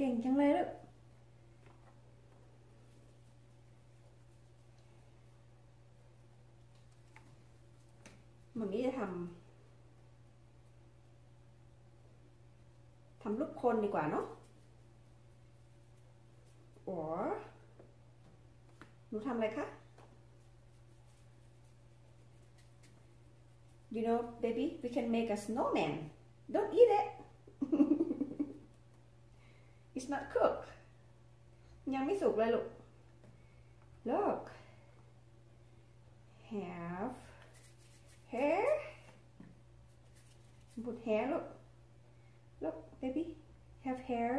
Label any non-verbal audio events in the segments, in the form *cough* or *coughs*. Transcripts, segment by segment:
เก่งจังเลยลูกมันนี้จะทำทำรูปคนดีกว่าเนาะ or หนูทำอะไรคะ You know, baby, we can make a snowman. Don't eat it. It's not cooked. ยังไม่สุกเลยลูก Look. Have hair. Put hair, look. Look, baby. Have hair.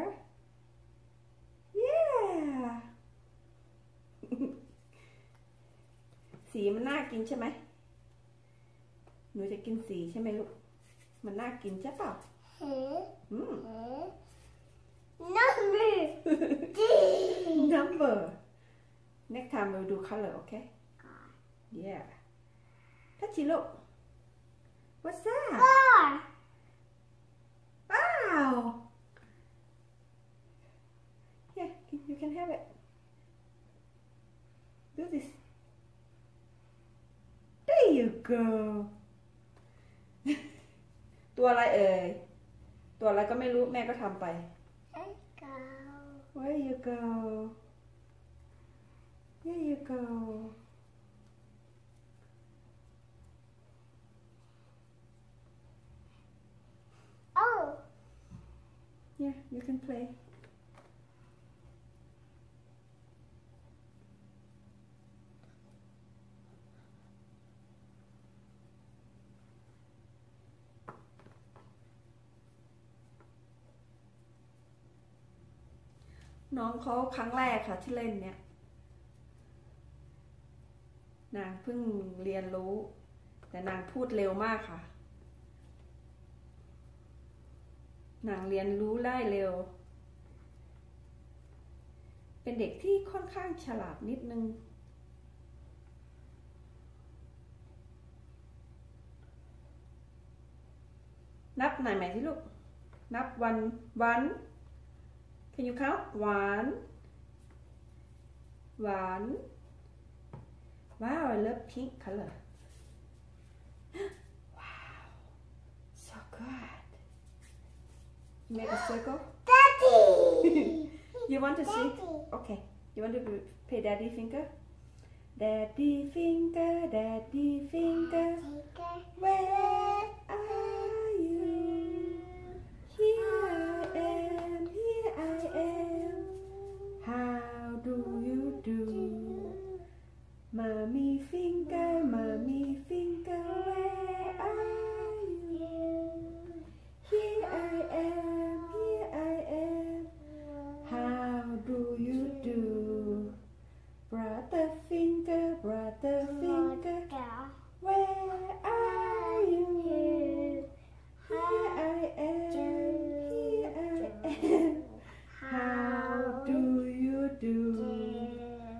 Yeah. *laughs* สีมันน่ากินใช่ไหม หนูจะกินสีใช่ไหมลูก มันน่ากินใช่เปล่า Huh? อืม Huh? Number. D. number next time we'll do color okay yeah touchy look what's that Four. wow yeah you- you can have it do this there you go ตัวอะไรเอ่ย ตัวอะไรก็ไม่รู้แม่ก็ทำไป Let's go. Where you go? Here you go. Oh. Yeah, you can play. " น้องเขาครั้งแรกค่ะที่เล่นเนี่ยนางเพิ่งเรียนรู้ แต่นางพูดเร็วมากค่ะ นางเรียนรู้ได้เร็ว เป็นเด็กที่ค่อนข้างฉลาดนิดนึง นับหน่อยไหมที่ลูก นับวันวัน Can you count? One. One. Wow I love pink color. *gasps* Wow so good. You make a circle? Daddy. *laughs* You want to see? Daddy. Okay You want to play daddy finger? Daddy finger daddy finger. A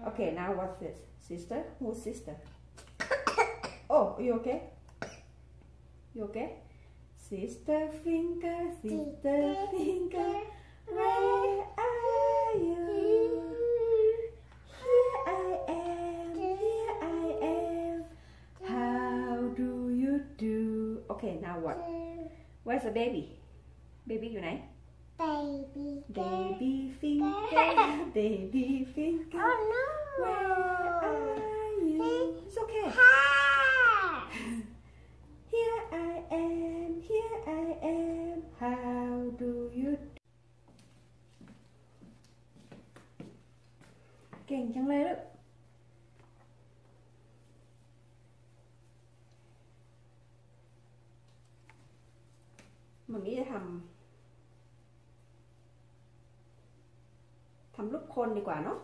Okay, now what's this? Sister? Who's sister? *coughs* oh, you okay? You okay? Sister finger, sister finger, where are you? Here I am, here I am. How do you do? Okay, now what? Where's the baby? Baby you know? Baby. Baby finger, baby finger. *laughs* Oh no. Where are you? It's okay. Hi. Here I am, here I am. How do you? เก่งจังเลยลูก มันนี้จะทำทำรูปคนดีกว่าเนาะ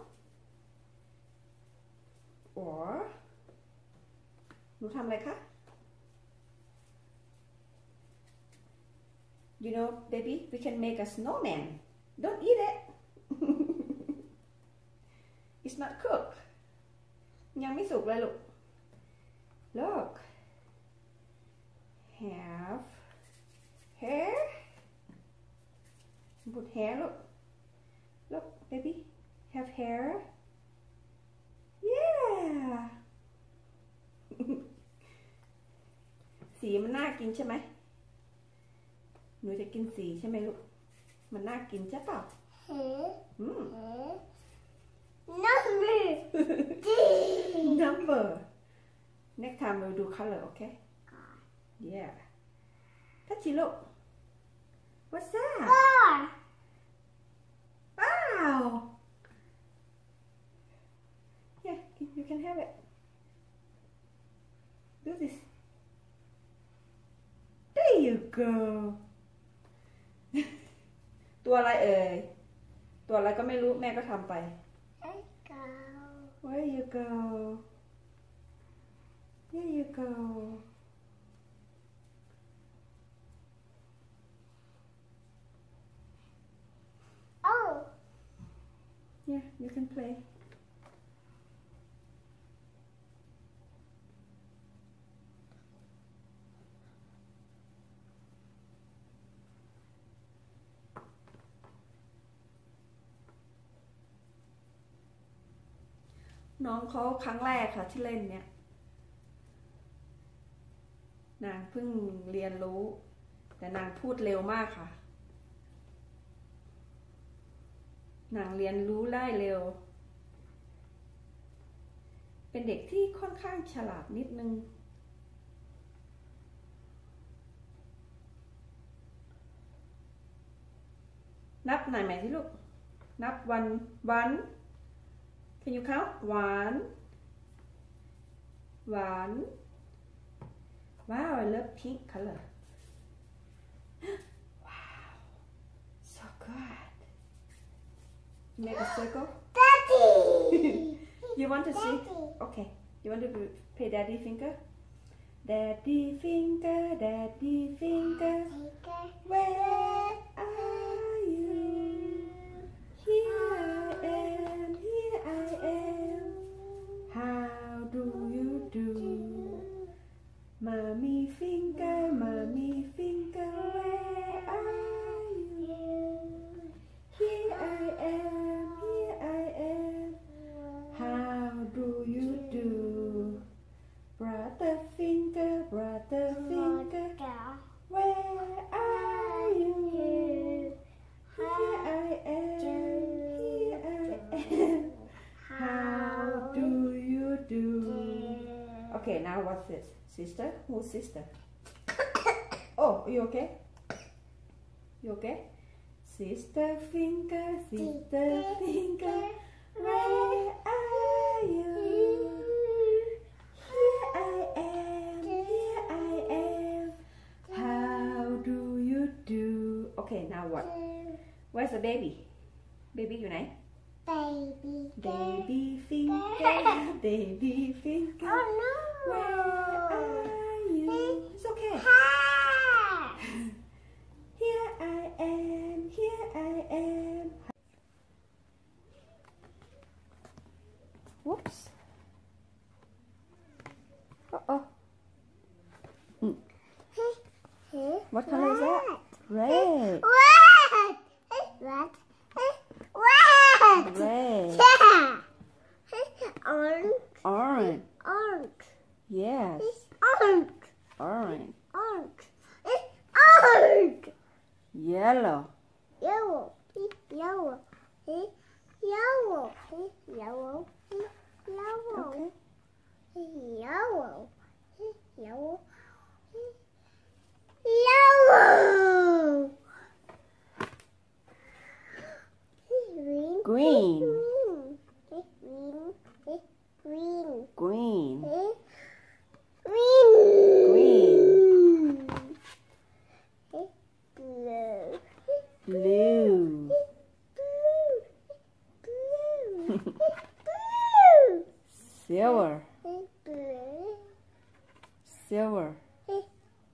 or หนูทำอะไรคะ You know, baby, we can make a snowman. Don't eat it. *laughs* It's not cooked. ยังไม่สุกเลยลูก Look. Have hair. Put hair, look. have hair yeah สีมันน่ากินใช่ไหม หนูจะกินสีใช่ไหมลูก มันน่ากินใช่เปล่า Huh? อืม Huh? Number D. number next time we'll do color okay yeah touch it look what's that Four. wow yeah you can have it do this there you go ตัวอะไรเอ่ย ตัวอะไรก็ไม่รู้แม่ก็ทำไป Let's go. Where you go? Here you go. Oh. Yeah, you can play. น้องเขาครั้งแรกค่ะที่เล่นเนี่ยนางเพิ่งเรียนรู้ แต่นางพูดเร็วมากค่ะ นางเรียนรู้ได้เร็ว เป็นเด็กที่ค่อนข้างฉลาดนิดนึง นับไหนไหมที่ลูก นับวันวัน Can you count? One. One. Wow I love pink color. *gasps* Wow. So good. Make a circle. Daddy. *laughs* You want to see? Daddy. Okay. You want to play daddy finger? Daddy finger daddy finger. Finger. Where are Okay, now what's this? Sister? Who's sister? *coughs* oh, you okay? You okay? Sister finger, sister finger, where are you? Here I am, here I am. How do you do? Okay, now what? Where's the baby? Baby unite. Baby. Baby finger, baby finger. Oh no. It's okay. Here I am, here I am. Whoops. Uh oh. What color is that? Red. What? What? What? Red. Yeah. Orange. Orange. Yes. Orange. Orange. Orange. Orange. Yellow. Yellow. Yellow. Yellow. Yellow. Yellow. Okay. Yellow. Yellow. Yellow. Green. Green. Green. Green. Green. Green. Green. Blue. Blue. Blue. Blue. Silver. Silver.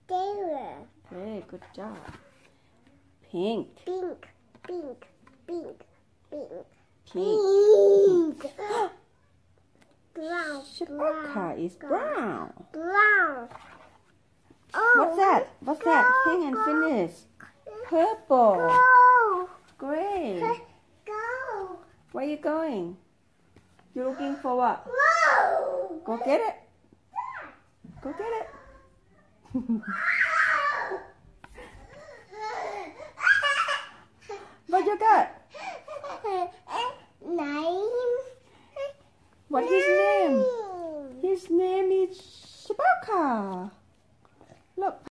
Taylor. Okay, good job. Pink. Pink. Pink. Pink. Pink. Pink. Brown. Chewbacca is brown. Brown. Oh. What's that? What's that? Pink and finish. Purple. Go. Gray. Go. Where are you going? You're looking for what? Whoa! Go get it. Go get it. what you got? Name. What his name? His name is Chewbacca. Look.